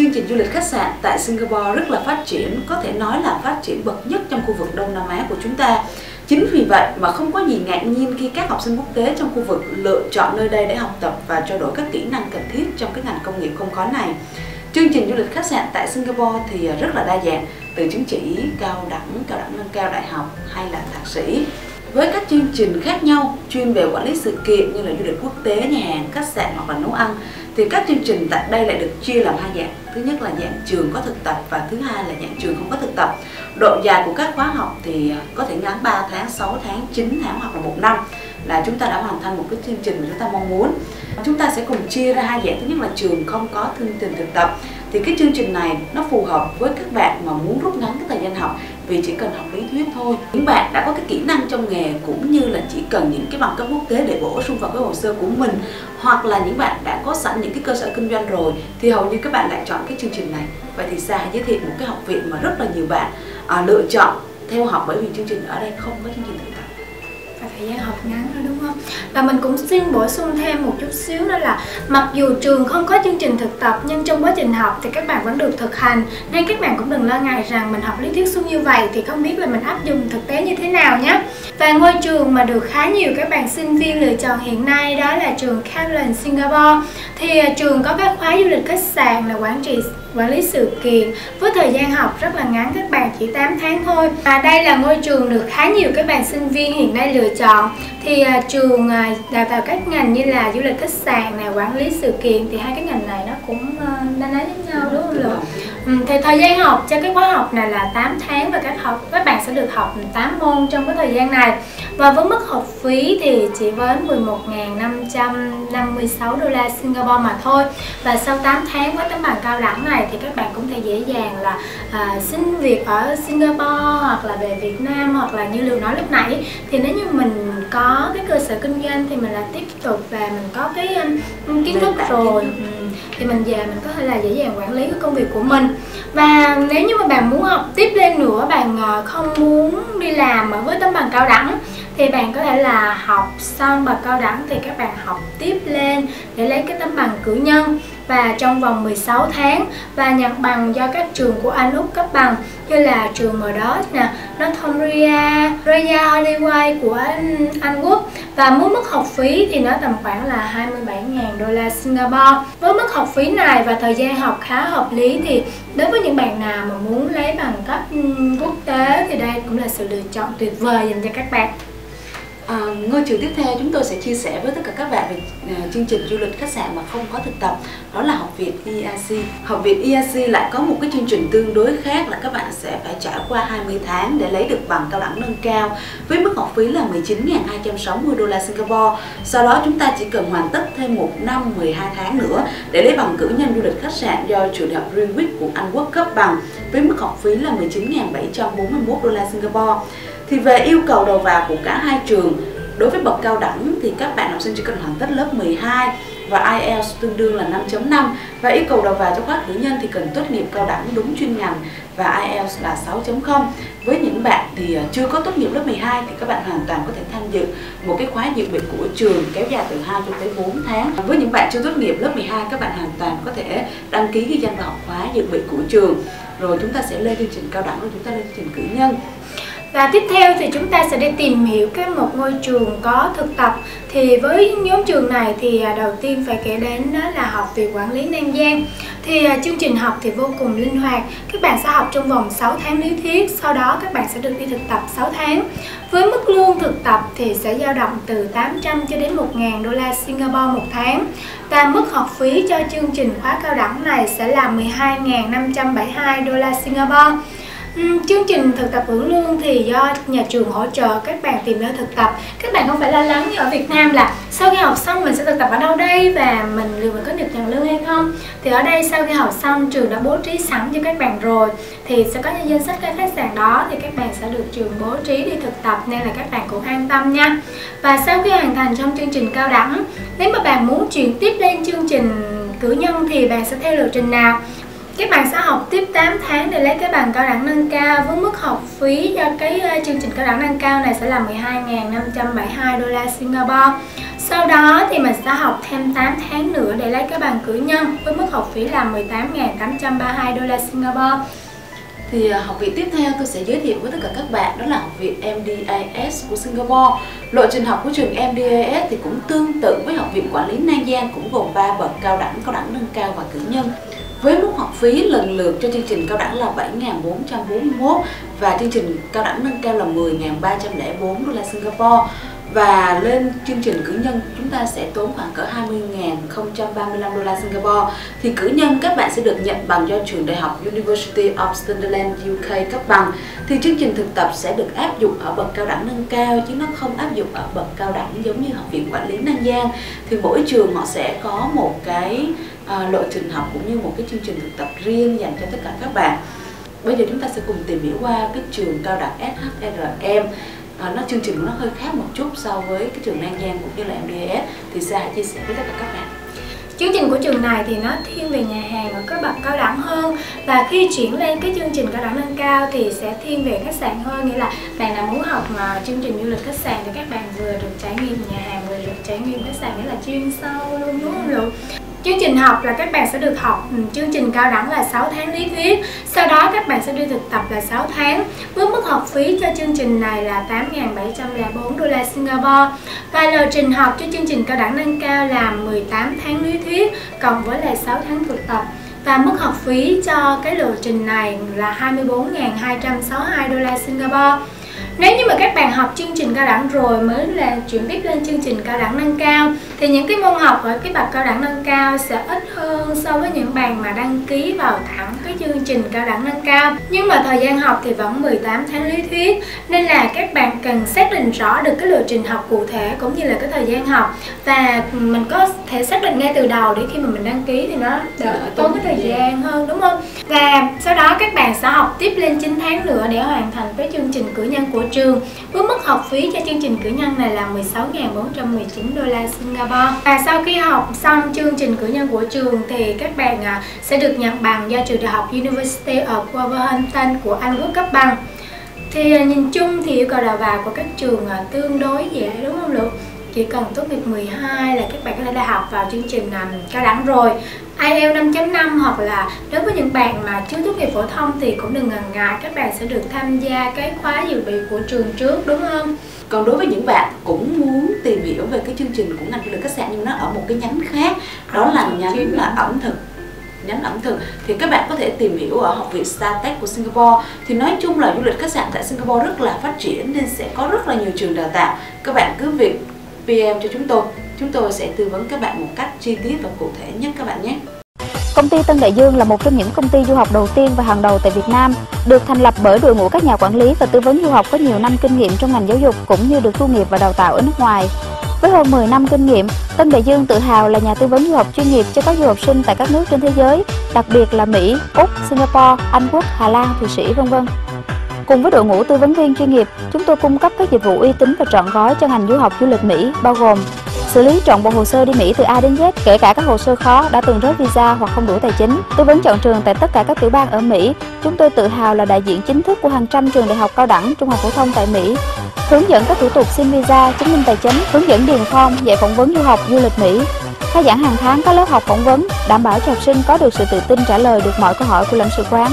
chương trình du lịch khách sạn tại Singapore rất là phát triển, có thể nói là phát triển bậc nhất trong khu vực Đông Nam Á của chúng ta. Chính vì vậy mà không có gì ngạc nhiên khi các học sinh quốc tế trong khu vực lựa chọn nơi đây để học tập và trao đổi các kỹ năng cần thiết trong cái ngành công nghiệp không khó này. Chương trình du lịch khách sạn tại Singapore thì rất là đa dạng, từ chứng chỉ cao đẳng, cao đẳng nâng cao đại học hay là thạc sĩ. Với các chương trình khác nhau chuyên về quản lý sự kiện như là du lịch quốc tế, nhà hàng, khách sạn hoặc là nấu ăn thì các chương trình tại đây lại được chia làm hai dạng. Thứ nhất là dạng trường có thực tập và thứ hai là dạng trường không có thực tập. Độ dài của các khóa học thì à, có thể ngắn 3 tháng, 6 tháng, 9 tháng hoặc là một năm là chúng ta đã hoàn thành một cái chương trình mà chúng ta mong muốn. Chúng ta sẽ cùng chia ra hai dạng. Thứ nhất là trường không có chương trình thực tập thì cái chương trình này nó phù hợp với các bạn mà muốn rút ngắn cái thời học vì chỉ cần học lý thuyết thôi. Những bạn đã có cái kỹ năng trong nghề cũng như là chỉ cần những cái bằng cấp quốc tế để bổ sung vào cái hồ sơ của mình hoặc là những bạn đã có sẵn những cái cơ sở kinh doanh rồi thì hầu như các bạn lại chọn cái chương trình này. Vậy thì Sa giới thiệu một cái học viện mà rất là nhiều bạn à, lựa chọn theo học bởi vì chương trình ở đây không có chương trình thực tập và thời gian học ngắn rồi đúng không? Và mình cũng xin bổ sung thêm một chút xíu đó là mặc dù trường không có chương trình thực tập, nhưng trong quá trình học thì các bạn vẫn được thực hành nên các bạn cũng đừng lo ngại rằng mình học lý thuyết xuống như vậy thì không biết là mình áp dụng thực tế như thế nào nhé. Và ngôi trường mà được khá nhiều các bạn sinh viên lựa chọn hiện nay đó là trường Kaplan Singapore. Thì à, trường có các khóa du lịch khách sạn là quản trị quản lý sự kiện với thời gian học rất là ngắn, các bạn chỉ 8 tháng thôi. Và đây là ngôi trường được khá nhiều các bạn sinh viên hiện nay lựa chọn thì à, trường à, đào tạo các ngành như là du lịch khách sạn này quản lý sự kiện thì hai cái ngành này nó cũng à, đang nói với nhau đúng không Lượng? Ừ, thì thời gian học cho cái khóa học này là 8 tháng và các học các bạn sẽ được học 8 môn trong cái thời gian này. Và với mức học phí thì chỉ với 11.556 đô la Singapore mà thôi. Và sau 8 tháng với tấm bằng cao đẳng này thì các bạn cũng thể dễ dàng là à, xin việc ở Singapore hoặc là về Việt Nam hoặc là như Lưu nói lúc nãy. Thì nếu như mình có cái cơ sở kinh doanh thì mình là tiếp tục và mình có cái um, kiến thức rồi. ừ, thì mình về mình có thể là dễ dàng quản lý cái công việc của mình. Và nếu như mà bạn muốn học tiếp lên nữa bạn à, không muốn đi làm ở với tấm bằng cao đẳng thì bạn có thể là học xong bằng cao đẳng thì các bạn học tiếp lên để lấy cái tấm bằng cử nhân và trong vòng 16 tháng và nhận bằng do các trường của Anh Úc cấp bằng như là trường Murdoch nè, Northumbria, Royal Holloway của Anh, Anh Quốc và mức mức học phí thì nó tầm khoảng là 27.000 đô la Singapore. Với mức học phí này và thời gian học khá hợp lý thì đối với những bạn nào mà muốn lấy bằng cấp ừ, quốc tế thì đây cũng là sự lựa chọn tuyệt vời dành cho các bạn. À, ngôi trường tiếp theo chúng tôi sẽ chia sẻ với tất cả các bạn về uh, chương trình du lịch khách sạn mà không có thực tập đó là học viện EIC học viện EIC lại có một cái chương trình tương đối khác là các bạn sẽ phải trải qua 20 tháng để lấy được bằng cao đẳng nâng cao với mức học phí là 19.260 đô la Singapore. Sau đó chúng ta chỉ cần hoàn tất thêm một năm 12 tháng nữa để lấy bằng cử nhân du lịch khách sạn do trường đại học Greenwich của Anh Quốc cấp bằng với mức học phí là 19.741 đô la Singapore thì về yêu cầu đầu vào của cả hai trường, đối với bậc cao đẳng thì các bạn học sinh chỉ cần hoàn tất lớp 12 và IELTS tương đương là 5.5 và yêu cầu đầu vào cho khóa cử nhân thì cần tốt nghiệp cao đẳng đúng chuyên ngành và IELTS là 6.0 với những bạn thì à, chưa có tốt nghiệp lớp 12 thì các bạn hoàn toàn có thể tham dự một cái khóa dự bị của trường kéo dài từ 2 cho tới 4 tháng. Với những bạn chưa tốt nghiệp lớp 12 các bạn hoàn toàn có thể đăng ký ghi danh vào học khóa dự bị của trường. Rồi chúng ta sẽ lên chương trình cao đẳng, rồi chúng ta lên chương trình cử nhân và tiếp theo thì chúng ta sẽ đi tìm hiểu cái một ngôi trường có thực tập. Thì với nhóm trường này thì à, đầu tiên phải kể đến đó là học viện quản lý Nam Giang thì à, chương trình học thì vô cùng linh hoạt. Các bạn sẽ học trong vòng 6 tháng lý thuyết, sau đó các bạn sẽ được đi thực tập 6 tháng. Với mức lương thực tập thì sẽ dao động từ 800 cho đến 1.000 đô la Singapore một tháng. Và mức học phí cho chương trình khóa cao đẳng này sẽ là 12.572 đô la Singapore. Ừ, chương trình thực tập hưởng lương thì do nhà trường hỗ trợ các bạn tìm nơi thực tập. Các bạn không phải lo lắng như ở Việt Nam là sau khi học xong mình sẽ thực tập ở đâu đây và mình liệu mình có được nhận lương hay không. Thì ở đây sau khi học xong, trường đã bố trí sẵn cho các bạn rồi. Thì sẽ có những danh sách các khách sạn đó thì các bạn sẽ được trường bố trí đi thực tập, nên là các bạn cũng an tâm nha. Và sau khi hoàn thành trong chương trình cao đẳng, nếu mà bạn muốn chuyển tiếp lên chương trình cử nhân thì bạn sẽ theo lộ trình nào? Các bạn sẽ học tiếp 8 tháng để lấy cái bằng cao đẳng nâng cao với mức học phí cho cái ờ, chương trình cao đẳng nâng cao này sẽ là 12.572 đô la Singapore Sau đó thì mình sẽ học thêm 8 tháng nữa để lấy cái bằng cử nhân với mức học phí là 18.832 đô la Singapore. Thì ờ, học viện tiếp theo tôi sẽ giới thiệu với tất cả các bạn đó là học viện MDIS của Singapore. Lộ trình học của trường MDIS thì cũng tương tự với học viện quản lý Nan Giang cũng gồm 3 bậc cao đẳng, cao đẳng nâng cao và cử nhân. Với mức học phí lần lượt cho chương trình cao đẳng là 7.441 và chương trình cao đẳng nâng cao là 10.304 đô la Singapore. Và lên chương trình cử nhân, chúng ta sẽ tốn khoảng cỡ 20.035 đô la Singapore. Thì cử nhân các bạn sẽ được nhận bằng do trường đại học University of Sunderland UK cấp bằng. Thì chương trình thực tập sẽ được áp dụng ở bậc cao đẳng nâng cao, chứ nó không áp dụng ở bậc cao đẳng giống như học viện quản lý Nam Giang thì mỗi trường họ sẽ có một cái À, lộ trình học cũng như một cái chương trình thực tập riêng dành cho tất cả các bạn. Bây giờ chúng ta sẽ cùng tìm hiểu qua cái trường cao đẳng SHRM à, nó chương trình của nó hơi khác một chút so với cái trường An Giang cũng như là MDS thì Sa chia sẻ với tất cả các bạn. Chương trình của trường này thì nó thiên về nhà hàng ở các bậc cao đẳng hơn. Và khi chuyển lên cái chương trình cao đẳng nâng cao thì sẽ thiên về khách sạn hơn. Nghĩa là bạn nào muốn học mà chương trình du lịch khách sạn thì các bạn vừa được trải nghiệm nhà hàng vừa được trải nghiệm khách sạn nghĩa là chuyên sâu luôn đúng không Lục? Chương trình học là các bạn sẽ được học ừ, chương trình cao đẳng là 6 tháng lý thuyết. Sau đó các bạn sẽ đi thực tập là 6 tháng. Với mức học phí cho chương trình này là 8.704 đô la Singapore. Và lộ trình học cho chương trình cao đẳng nâng cao là 18 tháng lý thuyết, Cộng với là 6 tháng thực tập. Và mức học phí cho cái lộ trình này là 24.262 đô la Singapore nếu như mà các bạn học chương trình cao đẳng rồi mới là chuyển tiếp lên chương trình cao đẳng nâng cao thì những cái môn học ở cái bậc cao đẳng nâng cao sẽ ít hơn so với những bạn mà đăng ký vào thẳng cái chương trình cao đẳng nâng cao. Nhưng mà thời gian học thì vẫn 18 tháng lý thuyết nên là các bạn cần xác định rõ được cái lộ trình học cụ thể cũng như là cái thời gian học. Và mình có thể xác định ngay từ đầu để khi mà mình đăng ký thì nó đỡ tốn cái thời gian hơn đúng không? Và sau đó các bạn sẽ học tiếp lên 9 tháng nữa để hoàn thành cái chương trình cử nhân của trường. Với mức học phí cho chương trình cử nhân này là 16.419 đô la Singapore. Và sau khi học xong chương trình cử nhân của trường thì các bạn à, sẽ được nhận bằng do trường đại học University of Wolverhampton của Anh Quốc cấp bằng. Thì à, nhìn chung thì yêu cầu đào vào của các trường à, tương đối dễ, đúng không Lục? Chỉ cần tốt nghiệp 12 là các bạn có thể đã học vào chương trình um, cao đẳng rồi. IELTS 5.5 hoặc là đối với những bạn mà chưa tốt nghiệp phổ thông thì cũng đừng ngần ngại các bạn sẽ được tham gia cái khóa dự bị của trường trước đúng không? Còn đối với những bạn cũng muốn tìm hiểu về cái chương trình của ngành du lịch khách sạn nhưng nó ở một cái nhánh khác đó là nhánh là ẩm thực nhánh ẩm thực thì các bạn có thể tìm hiểu ở học viện Startech của Singapore. Thì nói chung là du lịch khách sạn tại Singapore rất là phát triển nên sẽ có rất là nhiều trường đào tạo. Các bạn cứ việc PM cho chúng tôi. Chúng tôi sẽ tư vấn các bạn một cách chi tiết và cụ thể nhất các bạn nhé. Công ty Tân Đại Dương là một trong những công ty du học đầu tiên và hàng đầu tại Việt Nam, được thành lập bởi đội ngũ các nhà quản lý và tư vấn du học có nhiều năm kinh nghiệm trong ngành giáo dục cũng như được tu nghiệp và đào tạo ở nước ngoài. Với hơn 10 năm kinh nghiệm, Tân Đại Dương tự hào là nhà tư vấn du học chuyên nghiệp cho các du học sinh tại các nước trên thế giới, đặc biệt là Mỹ, Úc, Singapore, Anh Quốc, Hà Lan, Thụy Sĩ, vân vân. Cùng với đội ngũ tư vấn viên chuyên nghiệp, chúng tôi cung cấp các dịch vụ uy tín và trọn gói cho ngành du học du lịch Mỹ, bao gồm xử lý trọn bộ hồ sơ đi Mỹ từ A đến Z, kể cả các hồ sơ khó đã từng rớt visa hoặc không đủ tài chính. Tư vấn chọn trường tại tất cả các tiểu bang ở Mỹ. Chúng tôi tự hào là đại diện chính thức của hàng trăm trường đại học cao đẳng, trung học phổ thông tại Mỹ. Hướng dẫn các thủ tục xin visa, chứng minh tài chính, hướng dẫn điền form, dạy phỏng vấn du học du lịch Mỹ. Khai giảng hàng tháng các lớp học phỏng vấn, đảm bảo cho học sinh có được sự tự tin trả lời được mọi câu hỏi của lãnh sự quán